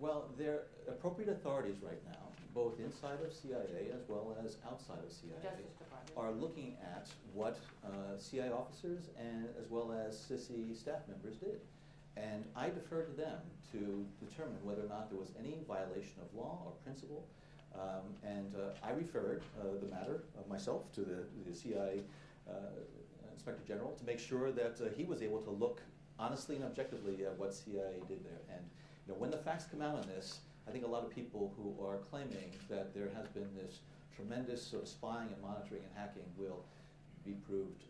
Well, there are appropriate authorities right now, both inside of CIA as well as outside of CIA, are looking at what uh, CIA officers and as well as SSCI staff members did. And I defer to them to determine whether or not there was any violation of law or principle. Um, and uh, I referred uh, the matter of myself to the, the CIA uh, Inspector General to make sure that uh, he was able to look honestly and objectively at what CIA did there. And know, when the facts come out on this, I think a lot of people who are claiming that there has been this tremendous sort of spying and monitoring and hacking will be proved.